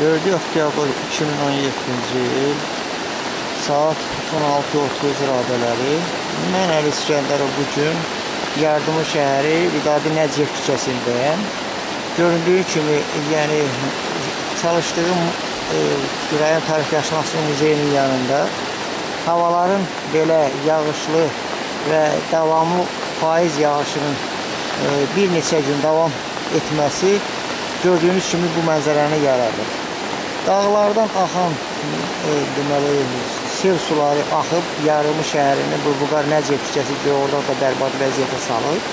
4 oktyabr 2017-ci il saat 16.30 radələri mən Əli İskəndərov bu gün Yardımı şəhəri Vidadi Nəcəf küçəsindəyəm. Göründüyü kimi, yəni çalışdığım e, rayon tarixdaşlığı muzeyinin yanında havaların belə yağışlı və davamlı faiz yağışının e, bir neçə gün davam etməsi gördüyünüz kimi bu mənzərəni yaradır. Dağlardan axan e, deməli sel suları axıb yarımı şəhərini Burbuqar Nəcəf küçəsi ki, orada da bərbad vəziyyətə salıb.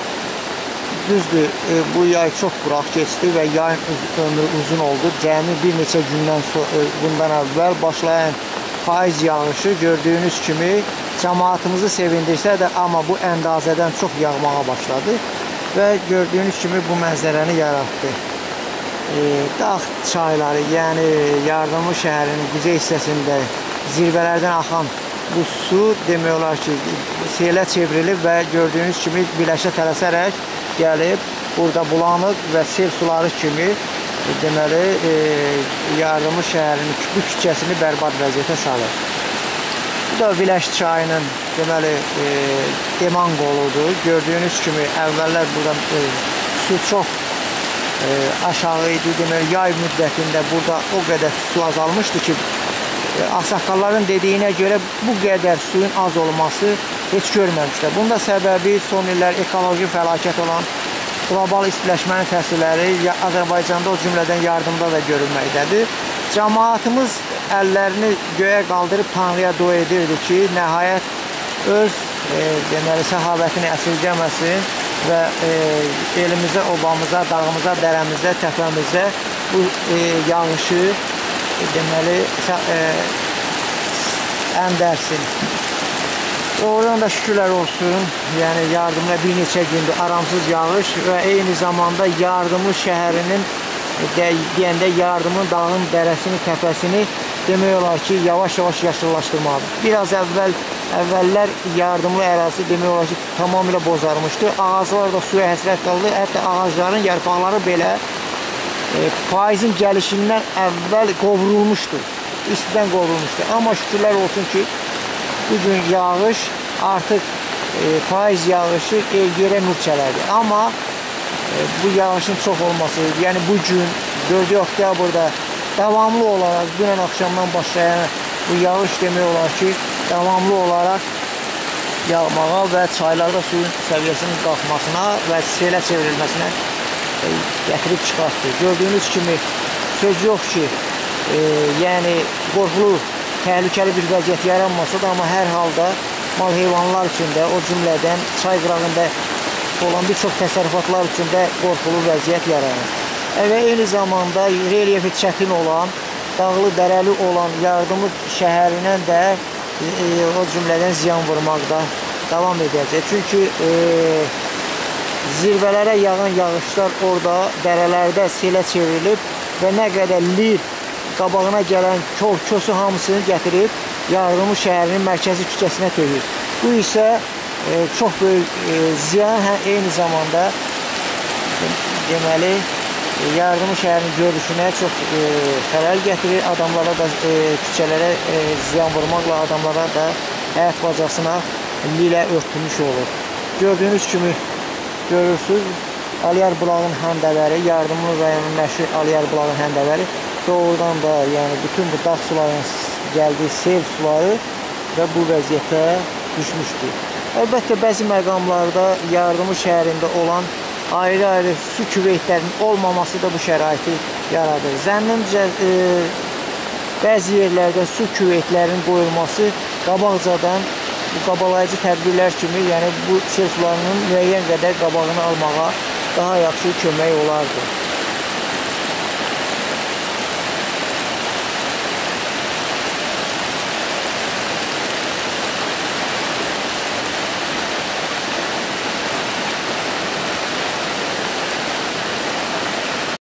Düzdür, e, bu yay çox quraq keçdi və yayın ömrü uzun oldu. Cəmi bir neçə gündən sonra, e, bundan əvvəl başlayan faiz yağışı gördüyünüz kimi cəmaatımızı sevindirsə də, amma bu əndazədən çox yağmağa başladı və gördüyünüz kimi bu mənzərəni yaratdı. E, dağ çayları, yəni Yardımlı şəhərinin quzey hissəsində zirvələrdən axan bu su demək olar ki, selə çevrilib və gördüyünüz kimi birləşə tələsərək gəlib burada bulanıq və sel suları kimi deməli e, Yardımlı şəhərinin bu küçəsini bərbad vəziyyətə salır. Bu da Viləş çayının deməli e, Deman qoludur. Gördüyünüz kimi əvvəllər burada e, su çox e, aşağı idi. Deməli yay müddətində burada o qədər su azalmışdı ki, Ağsaqqalların dediyinə görə bu qədər suyun az olması heç görməmişlər. Bunun da səbəbi son illər ekoloji fəlakət olan qlobal istiləşmənin təsirləri Azərbaycanda o cümlədən yardımda da görülməkdədir. Cəmaatımız əllərini göyə qaldırıb Tanrıya dua edirdi ki, nəhayət öz e, deməli səxavətini əsirgəməsin və e, elimizə, obamıza, dağımıza, dərəmizə, təpəmizə bu e, yağışı deməli e, əndərsin. Oradan da şükürlər olsun. Yəni yardımla bir neçə gündür aramsız yağış və eyni zamanda yardımı şəhərinin də, deyəndə yardımın dağın dərəsini, təpəsini demək olar ki, yavaş-yavaş yaşıllaşdırmalıdır. Biraz əvvəl əvvəllər yardımlı ərazisi demək olar ki, tamamilə bozarmışdı. Ağaclar da suya həsrət qaldı. Hətta ağacların yarpaqları belə e, faizin gəlişindən əvvəl qovrulmuşdu. İstidən qovrulmuşdu. Amma şükürlər olsun ki, bugün yağış artıq e, faiz yağışı e, yerə mürçələdi. Amma e, bu yağışın çox olması, yəni bu gün 4 oktyabrda davamlı olaraq dünən axşamdan başlayan bu yağış demək olar ki, davamlı olaraq yağmağa və çaylarda suyun səviyyəsinin qalxmasına və selə çevrilməsinə gətirib çıxartdı. Gördüyünüz kimi söz yox ki, e, yəni qorxulu, təhlükəli bir vəziyyət yaranmasa da, amma hər halda mal heyvanlar üçün də, o cümlədən çay qırağında olan bir çox təsərrüfatlar üçün də qorxulu vəziyyət yaranır. Və eyni zamanda relyefi çətin olan, dağlı, dərəli olan yardımlı şəhərinə də e, o cümlədən ziyan vurmaqda davam edəcək. Çünki e, zirvələrə yağan yağışlar orada dərələrdə selə çevrilib və nə qədər lir qabağına gələn kol, kösü hamısını gətirib Yardımı şəhərinin mərkəzi küçəsinə töhür. Bu isə e, çox böyük e, ziyan, hə, eyni zamanda deməli Yardımı şəhərinin görüşünə çox e, xələl gətirir. Adamlara da e, küçələrə e, ziyan vurmaqla adamlara da həyat bacasına lilə örtülmüş olur. Gördüyünüz kimi görürsünüz. Aliyar bulağın həndələri, Yardımlı rayonunun məşhur Aliyar bulağın həndələri doğrudan da yəni bütün bu dağ sularının gəldiyi sel suları və bu vəziyyətə düşmüşdür. Əlbəttə bəzi məqamlarda Yardımı şəhərində olan ayrı-ayrı su küveytlərinin olmaması da bu şəraiti yaradır. Zənnimcə e, bəzi yerlərdə su küveytlərinin qoyulması qabaqcadan bu qabalayıcı tədbirlər kimi, yəni bu sel sularının müəyyən qədər qabağını almağa daha yaxşı kömək olardı.